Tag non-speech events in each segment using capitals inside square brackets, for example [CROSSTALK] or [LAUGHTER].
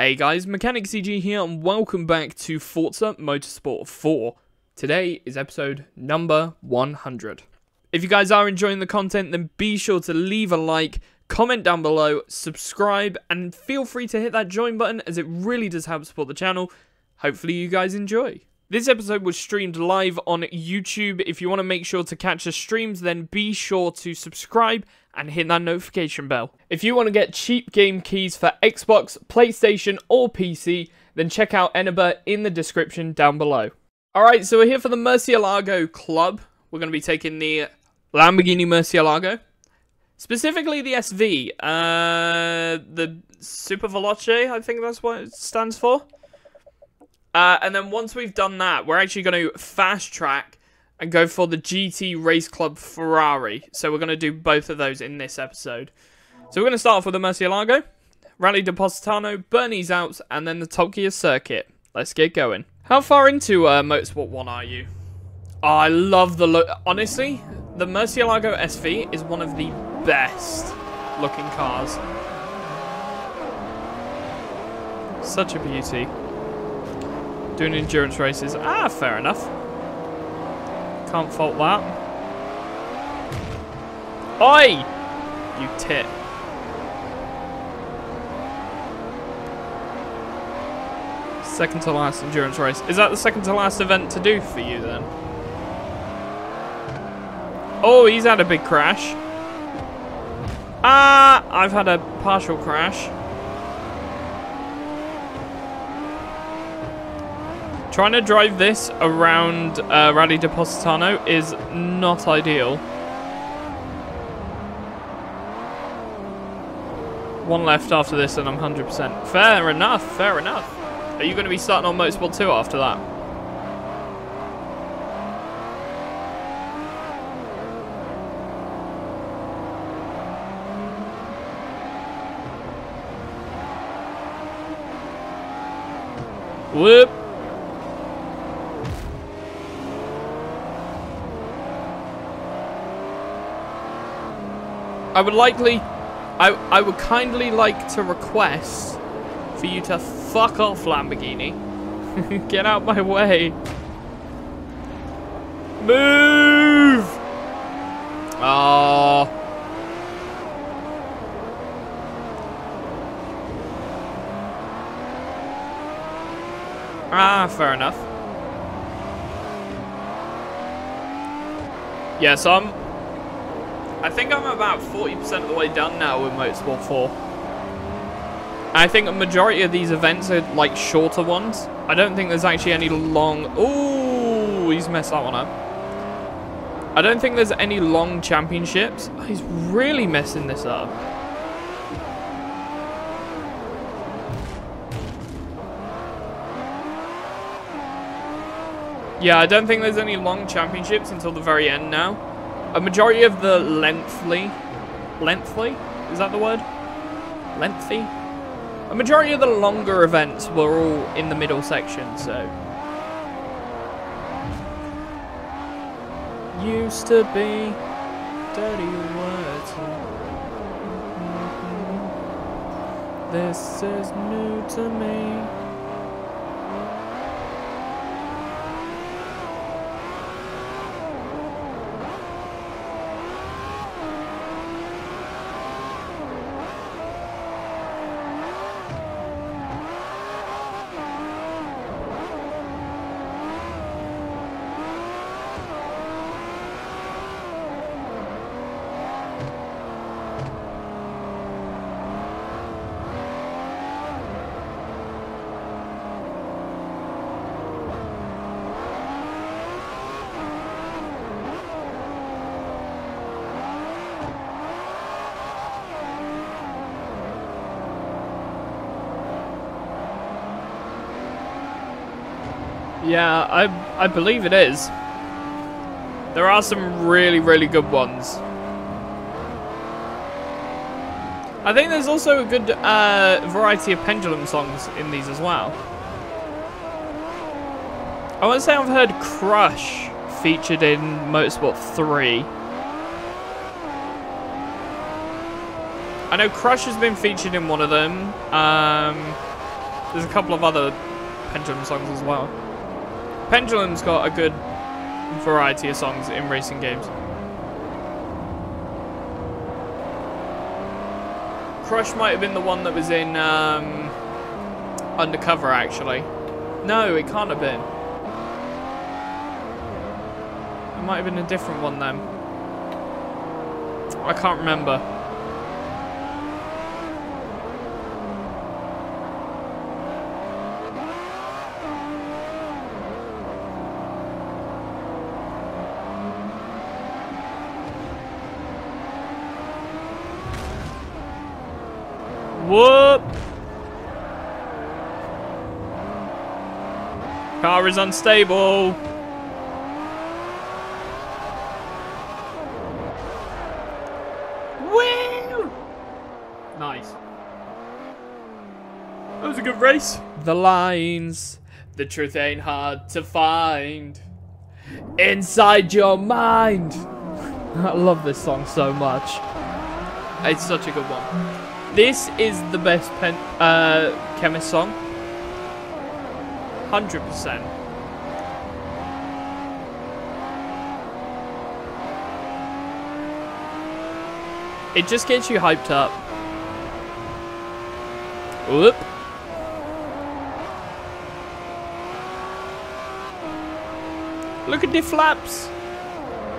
Hey guys, Mechanic CG here and welcome back to Forza Motorsport 4. Today is episode number 100. If you guys are enjoying the content, then be sure to leave a like, comment down below, subscribe, and feel free to hit that join button as it really does help support the channel. Hopefully you guys enjoy. This episode was streamed live on YouTube. If you want to make sure to catch the streams, then be sure to subscribe and hit that notification bell. If you want to get cheap game keys for Xbox, PlayStation, or PC, then check out Eneba in the description down below. Alright, so we're here for the Murcielago Club. We're going to be taking the Lamborghini Murcielago. Specifically the SV. Uh, the Super Veloce, I think that's what it stands for. Uh, and then once we've done that, we're actually going to fast track and go for the GT Race Club Ferrari. So we're going to do both of those in this episode. So we're going to start off with the Murcielago, Rally di Positano, Bernese Alps, and then the Tokyo Circuit. Let's get going. How far into uh, Motorsport 1 are you? Oh, I love the look. Honestly, the Murcielago SV is one of the best looking cars. Such a beauty. Doing endurance races. Ah, fair enough. Can't fault that. Oi! You tit. Second to last endurance race. Is that the second to last event to do for you then? Oh, he's had a big crash. Ah, I've had a partial crash. Trying to drive this around uh, Rally di Positano is not ideal. One left after this and I'm 100%. Fair enough, fair enough. Are you going to be starting on Motorsport 2 after that? Whoop. I would likely, I, I would kindly like to request for you to fuck off, Lamborghini. [LAUGHS] Get out my way. Move! Oh. Ah, fair enough. Yeah, so I'm I think I'm about 40% of the way done now with Motorsport 4. I think a majority of these events are like shorter ones. I don't think there's actually any long... Ooh, he's messed that one up. I don't think there's any long championships. Oh, he's really messing this up. Yeah, I don't think there's any long championships until the very end now. A majority of the lengthly, lengthly, is that the word? Lengthy? A majority of the longer events were all in the middle section, so. Used to be dirty words. Mm-hmm. This is new to me. Yeah, I I believe it is. There are some really, really good ones. I think there's also a good uh, variety of Pendulum songs in these as well. I want to say I've heard Crush featured in Motorsport 3. I know Crush has been featured in one of them. Um, There's a couple of other Pendulum songs as well. Pendulum's got a good variety of songs in racing games. Crush might have been the one that was in um, Undercover, actually. No, it can't have been. It might have been a different one then. I can't remember. Whoop! Car is unstable. Woo! Nice. That was a good race. The lines, the truth ain't hard to find. Inside your mind. I love this song so much. It's such a good one. This is the best pen, uh, Qemists song. 100%. It just gets you hyped up. Whoop. Look at the flaps.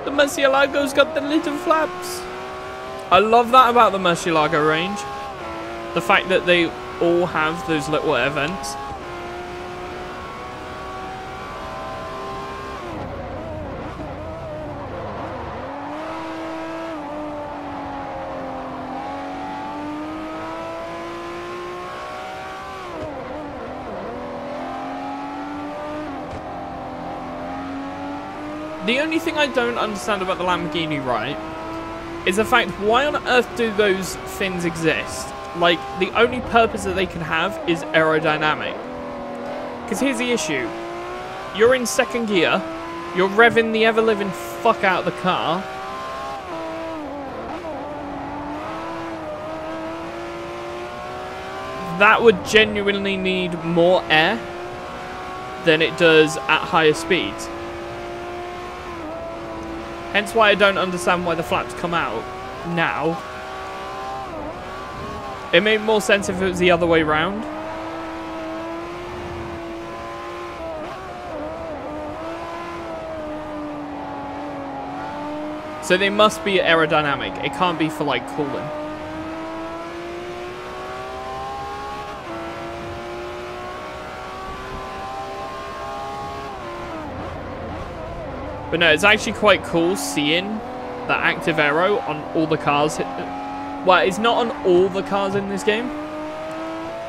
The Murcielago's got the little flaps. I love that about the Murcielago range. The fact that they all have those little events. The only thing I don't understand about the Lamborghini, right, is the fact why on earth do those fins exist? Like, the only purpose that they can have is aerodynamic. Because here's the issue. You're in second gear, you're revving the ever-living fuck out of the car, that would genuinely need more air than it does at higher speeds. Hence why I don't understand why the flaps come out now it made more sense if it was the other way round. So they must be aerodynamic. It can't be for like cooling. But no, it's actually quite cool seeing the active aero on all the cars well, it's not on all the cars in this game,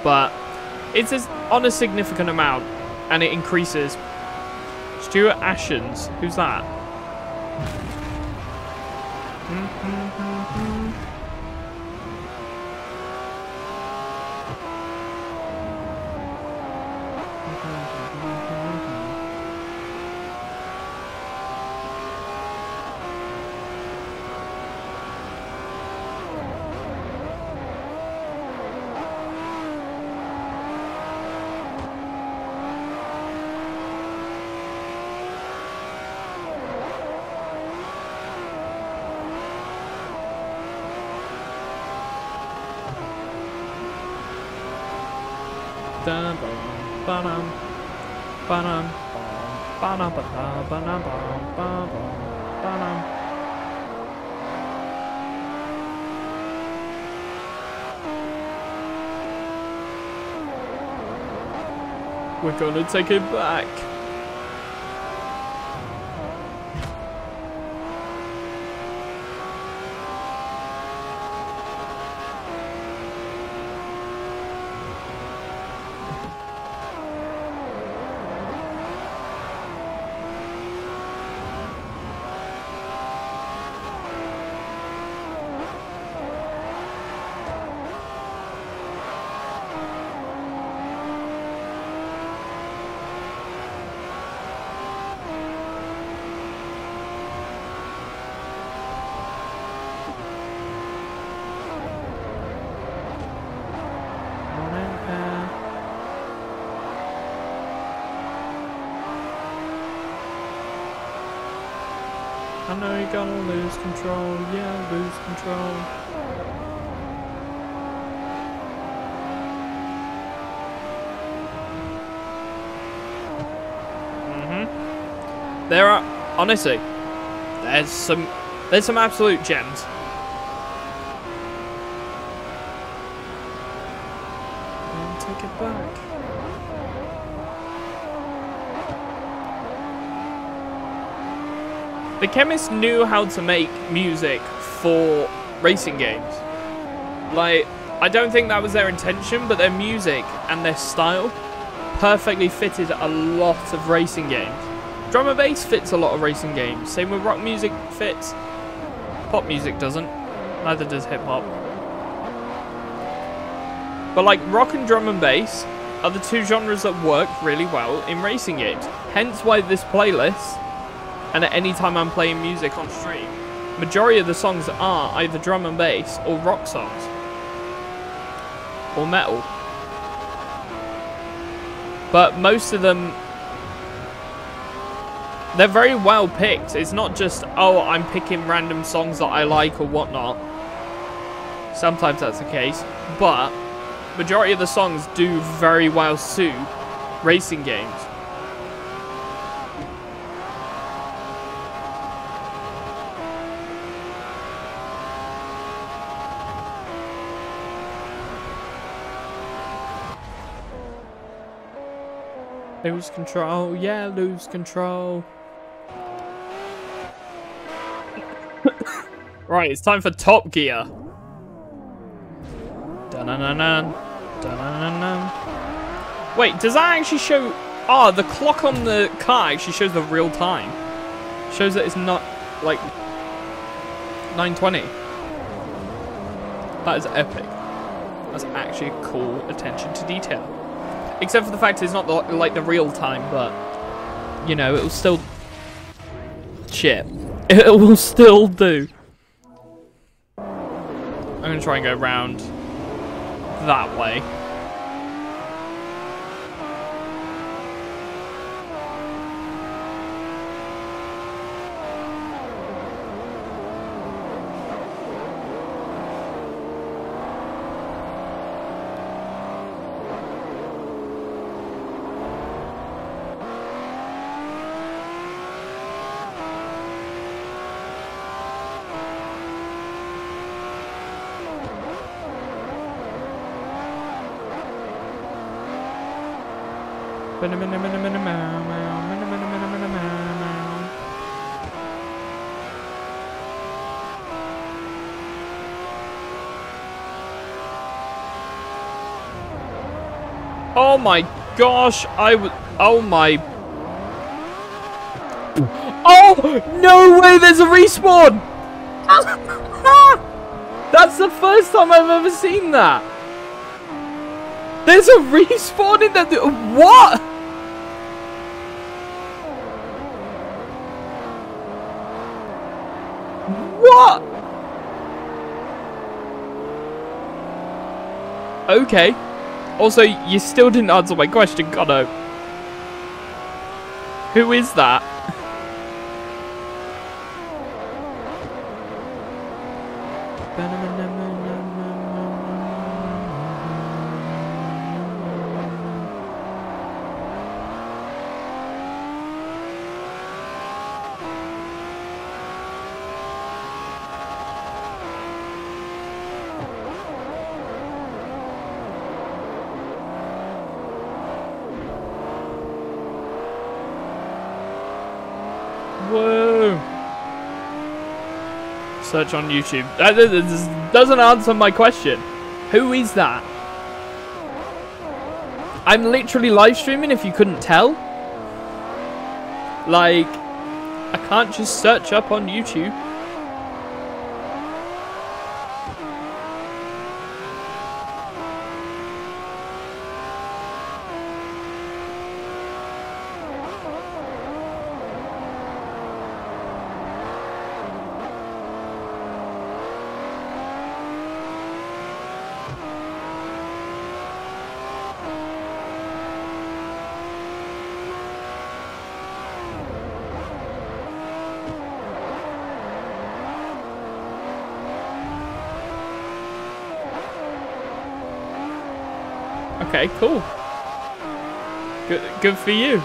but it's on a significant amount, and it increases. Stuart Ashens, who's that? Mm -hmm. We're gonna take it back. Mm-hmm. There are, honestly, there's some, there's some absolute gems. And take it back. The Qemists knew how to make music for racing games. Like, I don't think that was their intention, but their music and their style perfectly fitted a lot of racing games. Drum and bass fits a lot of racing games. Same with rock music fits. Pop music doesn't. Neither does hip hop. But like rock and drum and bass are the two genres that work really well in racing games. Hence why this playlist and at any time I'm playing music on stream, majority of the songs are either drum and bass or rock songs. Or metal. But most of them they're very well picked. It's not just, oh, I'm picking random songs that I like or whatnot. Sometimes that's the case. But majority of the songs do very well suit racing games. Lose control, yeah, lose control. [COUGHS] right, it's time for Top Gear. Dun -dun -dun -dun. Dun -dun -dun Wait, does that actually show... Oh, the clock on the car actually shows the real time. Shows that it's not, like, 9.20. That is epic. That's actually cool attention to detail. Except for the fact it's not the, like the real time, but you know, it'll still shit. [LAUGHS] It will still do. I'm gonna try and go around that way. Oh my gosh, I would. Oh my. Oh! No way, there's a respawn! [LAUGHS] That's the first time I've ever seen that! There's a respawn in the. What? What? Okay. Also, you still didn't answer my question, Connor. Who is that? Search on YouTube. That doesn't answer my question. Who is that? I'm literally live streaming if you couldn't tell. Like, I can't just search up on YouTube. Okay, cool. Good, good for you. [LAUGHS]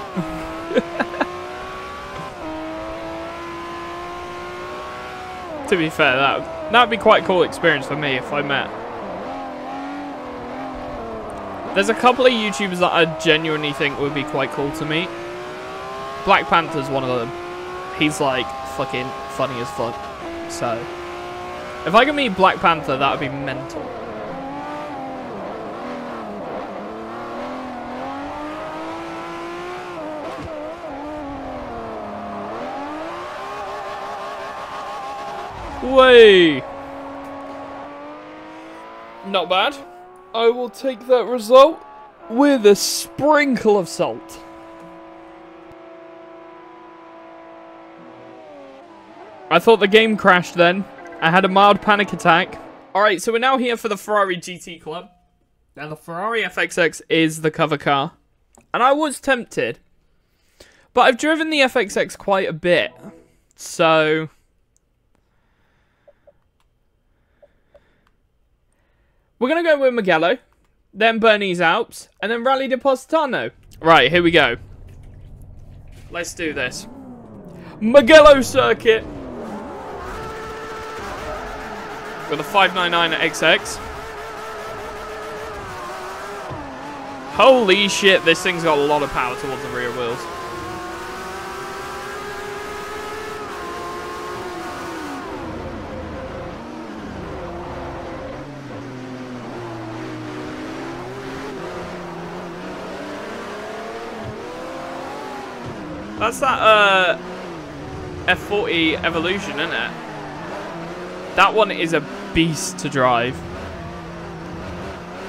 to be fair, that that'd be quite a cool experience for me if I met. There's a couple of YouTubers that I genuinely think would be quite cool to meet. Blackpanthaa's one of them. He's like fucking funny as fuck. So, if I could meet Blackpanthaa, that would be mental. Way. Not bad. I will take that result with a sprinkle of salt. I thought the game crashed then. I had a mild panic attack. Alright, so we're now here for the Ferrari GT Club. Now, the Ferrari FXX is the cover car. And I was tempted. But I've driven the FXX quite a bit. So... We're going to go with Mugello, Then Bernese Alps. And then Rally di Positano. Right, here we go. Let's do this. Mugello Circuit. With a 599 at XX. Holy shit, this thing's got a lot of power towards the rear wheels. That's that uh, F40 Evolution, isn't it? That one is a beast to drive.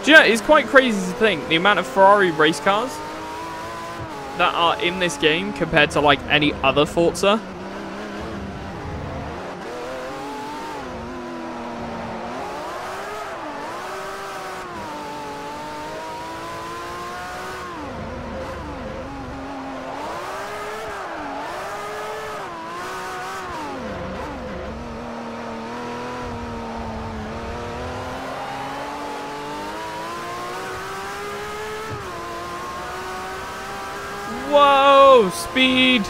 Do you know, it's quite crazy to think the amount of Ferrari race cars that are in this game compared to like any other Forza. Speed!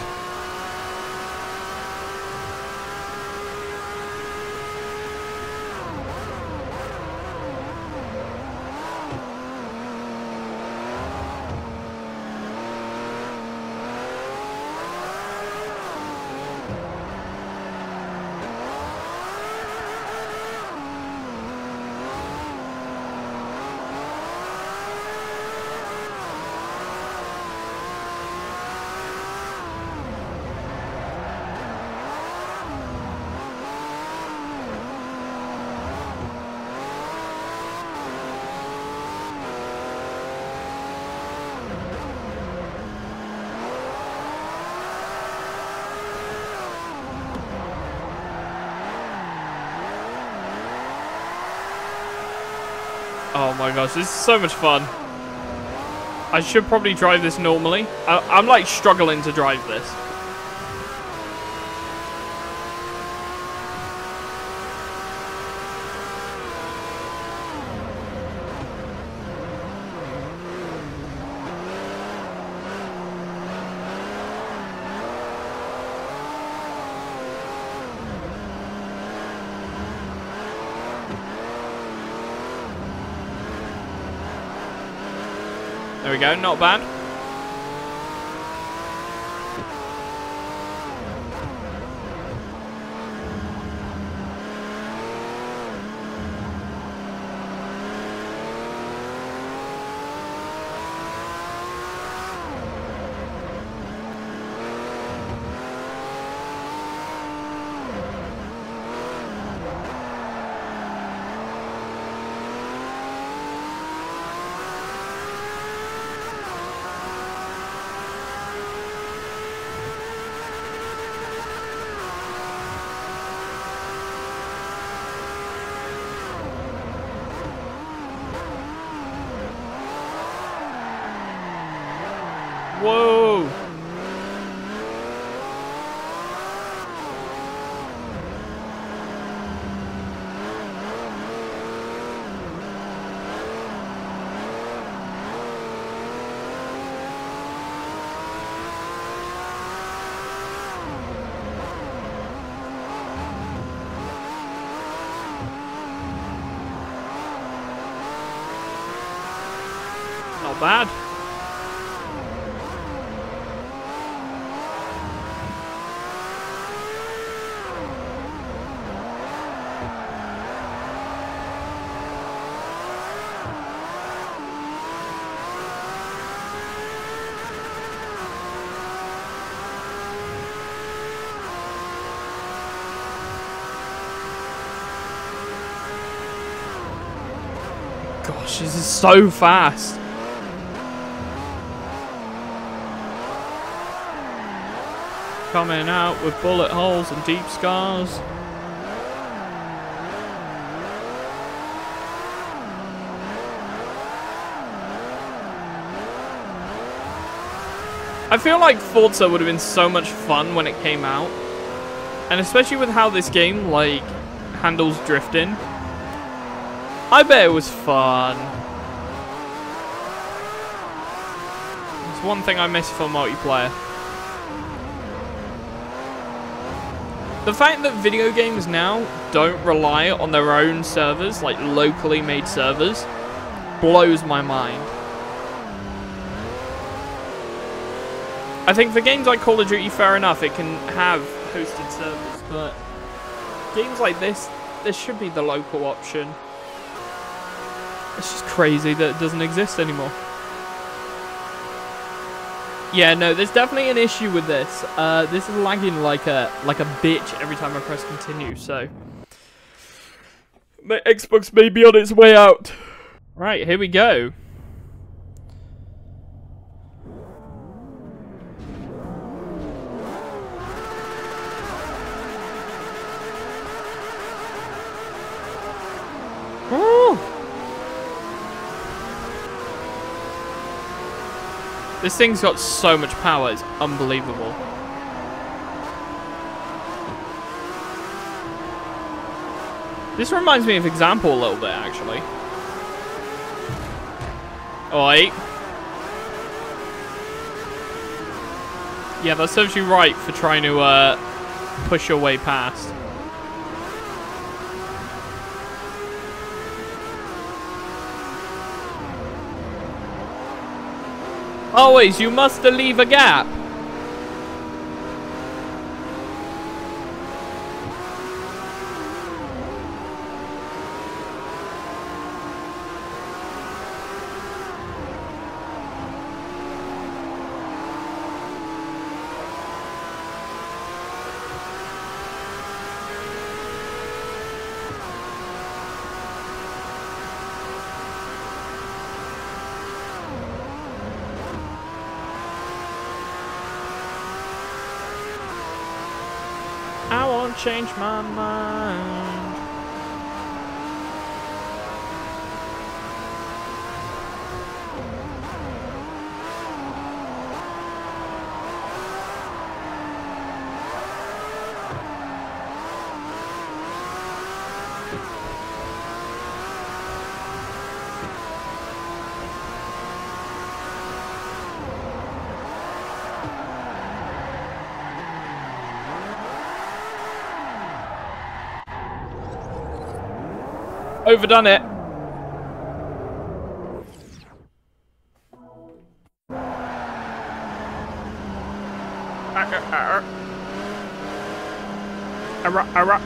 Oh my gosh, this is so much fun. I should probably drive this normally. I I'm like struggling to drive this. We go, not bad. Whoa! Not bad. Is so fast. Coming out with bullet holes and deep scars. I feel like Forza would have been so much fun when it came out. And especially with how this game, like, handles drifting. I bet it was fun. It's one thing I miss for multiplayer. The fact that video games now don't rely on their own servers, like locally made servers, blows my mind. I think for games like Call of Duty, fair enough, it can have hosted servers, but games like this, this should be the local option. It's just crazy that it doesn't exist anymore. Yeah, no, there's definitely an issue with this. Uh, this is lagging like a like a bitch every time I press continue, so... My Xbox may be on its way out. Right, here we go. This thing's got so much power, it's unbelievable. This reminds me of Example a little bit, actually. Oi. Yeah, that serves you right for trying to uh, push your way past. Always, you must leave a gap. I won't change my mind. Overdone it. Arr, arr,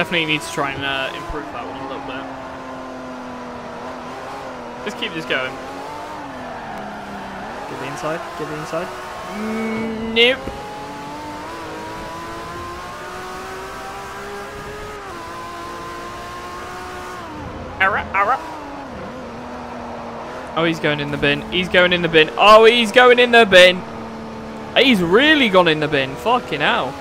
Definitely need to try and uh, improve that one a little bit. Let's keep this going. Get the inside. Get the inside. Mm, nope. Error, error. Oh, he's going in the bin. He's going in the bin. Oh, he's going in the bin. He's really gone in the bin. Fucking hell.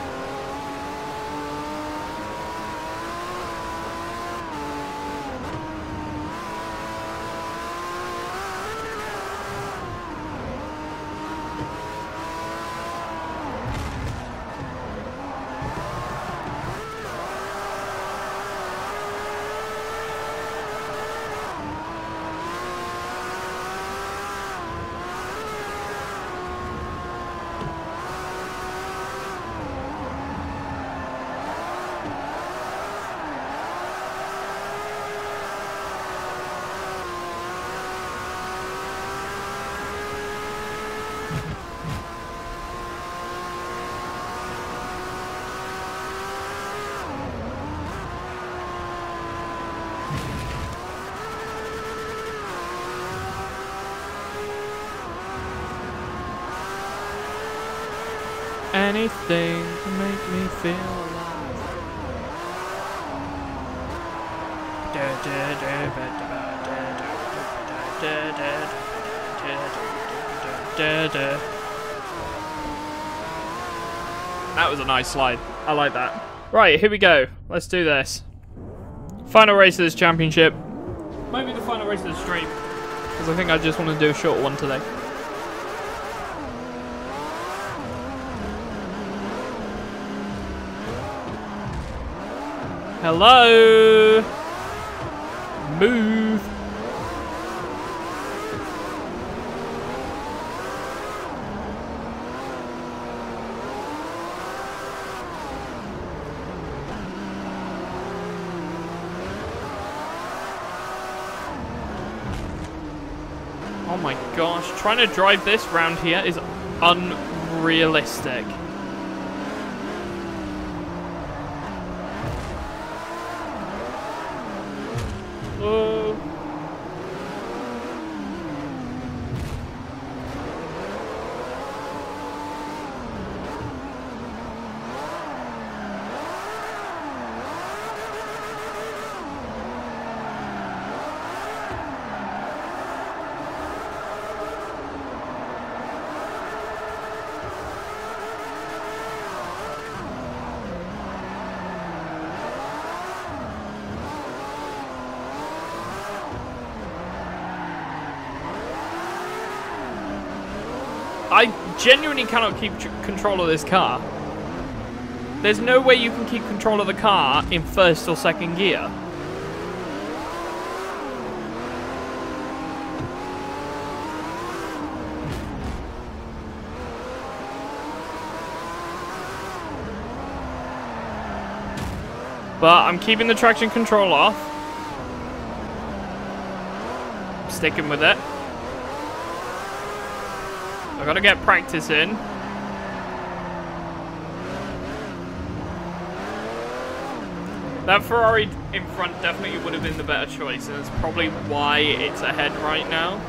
Anything to make me feel alive. That was a nice slide. I like that. Right, here we go. Let's do this. Final race of this championship. Maybe the final race of the stream. Because I think I just want to do a short one today. Hello? Move. Oh my gosh, trying to drive this round here is unrealistic. Oh. I genuinely cannot keep control of this car. There's no way you can keep control of the car in first or second gear. But I'm keeping the traction control off. Sticking with it. Gotta get practice in. That Ferrari in front definitely would have been the better choice, and that's probably why it's ahead right now.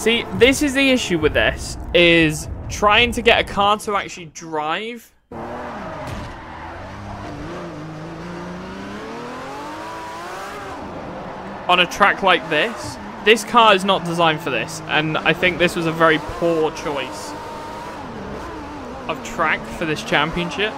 See, this is the issue with this, is trying to get a car to actually drive. On a track like this. This car is not designed for this, and I think this was a very poor choice of track for this championship.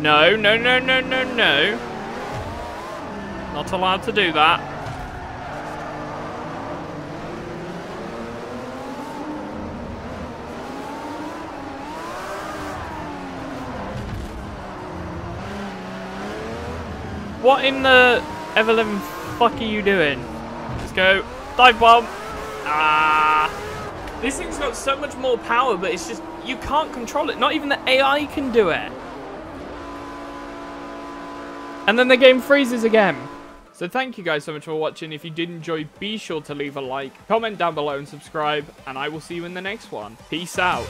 No, no, no, no, no, no. Not allowed to do that. What in the ever living fuck are you doing? Let's go. Dive bomb. Ah. This thing's got so much more power, but it's just, you can't control it. Not even the AI can do it. And then the game freezes again. So thank you guys so much for watching. If you did enjoy, be sure to leave a like, comment down below and subscribe. And I will see you in the next one. Peace out.